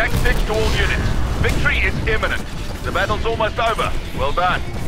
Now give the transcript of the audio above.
Tech 6 to all units. Victory is imminent. The battle's almost over. Well done.